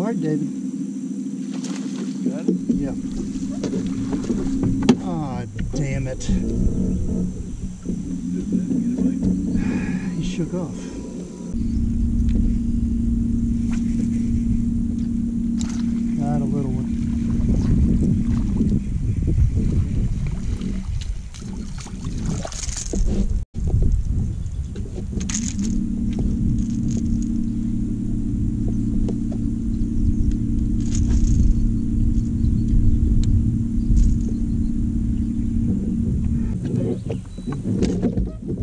All right, David. Got it? Yeah. Ah, oh, damn it. He shook off. Gotcha.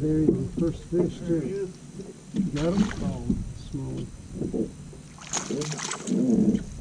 that area the first fish too. You got them? Small. Small.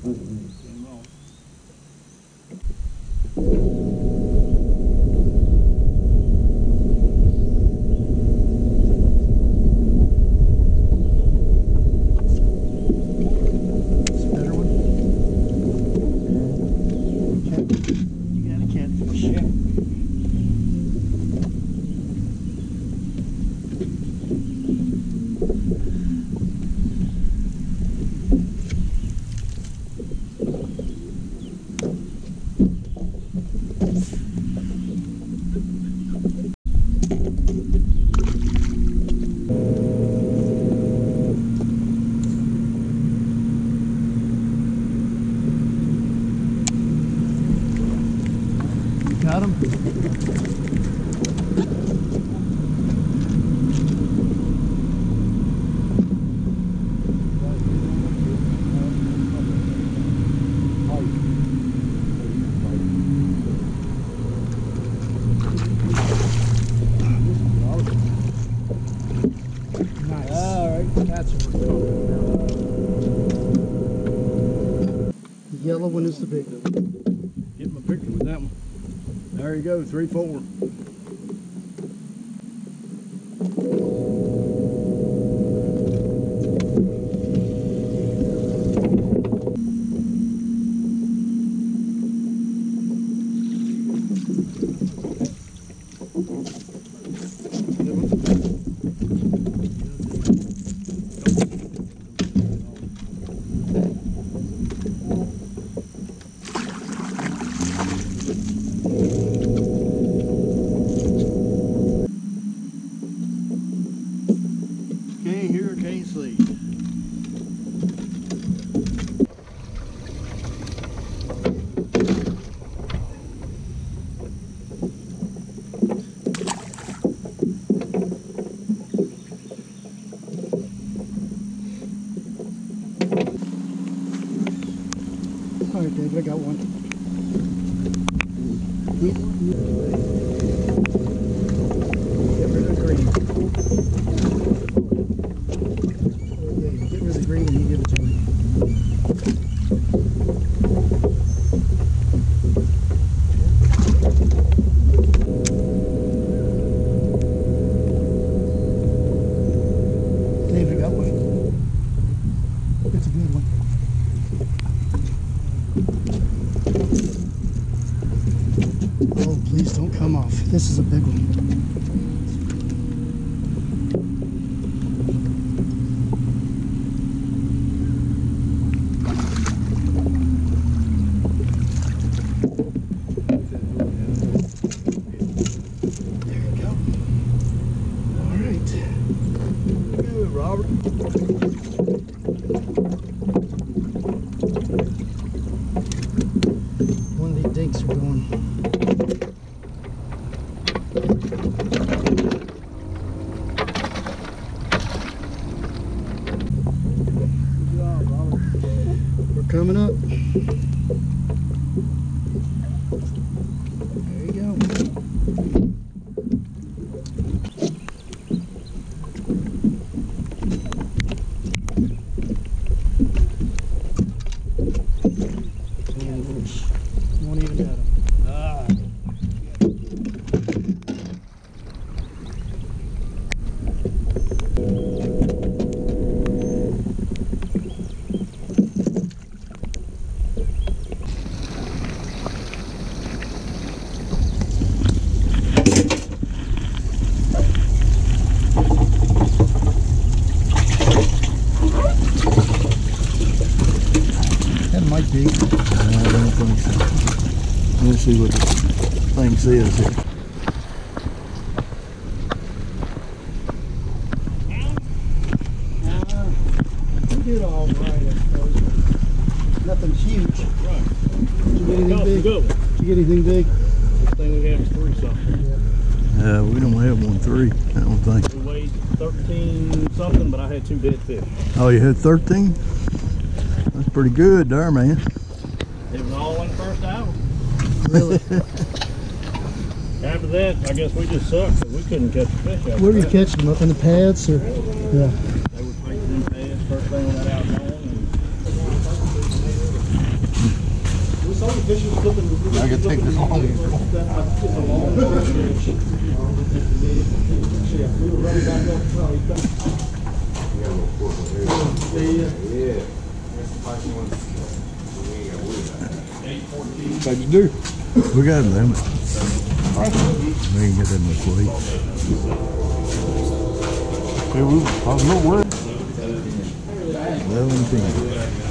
The. Get my picture with that one. There you go, three, four. Oh, this is a big one. There you go. All right. Robert. One of these dinks are going. Good job, Robert. We're coming up. There you go. Won't even got him. Ah. That might be. I don't think so. Let's see what the thing says here. Did all right, I suppose. Nothing's huge. Right. Did you get anything That was a big? good one. Did you get anything big? This thing we have is three something. Uh, we don't have one three, I don't think. We weighed thirteen something, but I had two dead fish. Oh, you had 13? That's pretty good there, man. It was all in the first hour. Really? After that, I guess we just sucked, 'cause we couldn't catch the fish out Where do you there. catch them? Up in the pads or? Yeah. They were fighting in pads first thing when that out going. I could take this home. How'd you do? We got a limit. We ain't got that much weight. Yeah, we, I was not worried. 11, 10.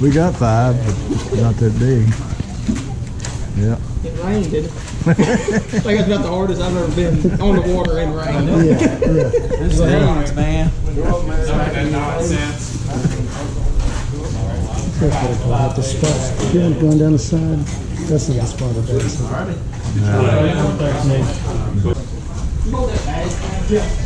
We got five, but not that big. Yeah. It rained, didn't it? I think it's about the hardest I've ever been on the water in rain. Yeah, yeah. It's like, man. That's what I call it, the spot. You want going down the side? That's not the spot of that.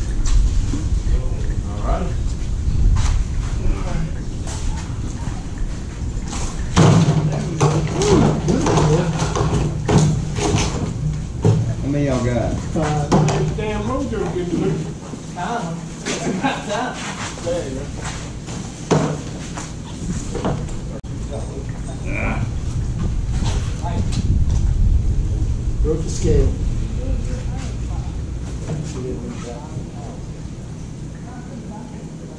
count. How many y'all got? Damn road you're getting loose. Broke the scale.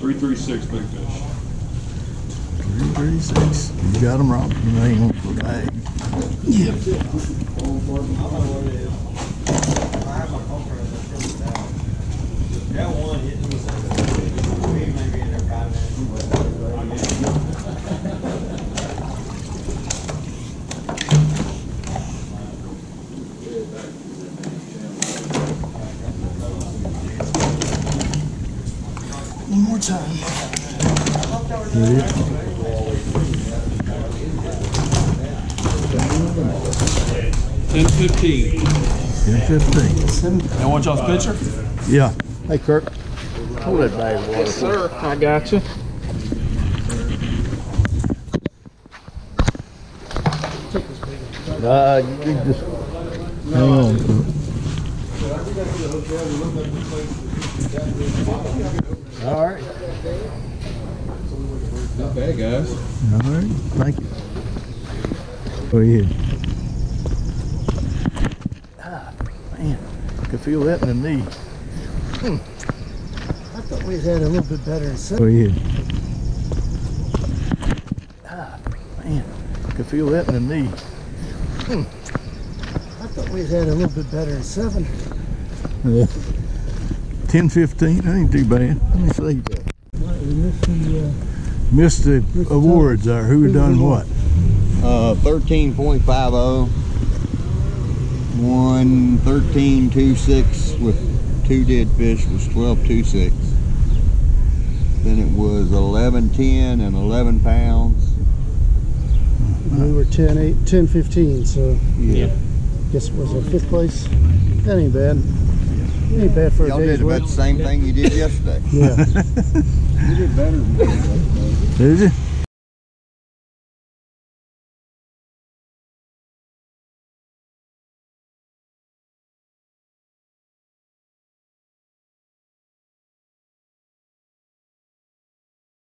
Three three six big fish. 336. You got them wrong. You ain't gonna put bag. One more time. Get it? Ten fifteen. 10, 15. Want y'all's picture? Yeah. Hey, Kirk. Hold that bag of water. Sir, I got you. Uh, just hang on. All right. Not bad, guys. All right. Thank you. Go ahead. Ah, man, could feel that in the knee. Hmm. I thought we had a little bit better in Go seven. ahead. Ah, man, could feel that in the knee. Hmm. I thought we had a little bit better in seven. Yeah. 10, 15, that ain't too bad. Let me see. We missed the, uh, Missed the awards there. Who done what? Uh, thirteen point five oh. One thirteen two six with two dead fish was twelve two six. Then it was eleven ten and eleven pounds. we were 10, 8, 10, 15, so Yeah. guess it was our fifth place. That ain't bad. Ain't bad for Y'all day's did about work. the same thing you did yesterday. Yeah. You did better than that. Did you?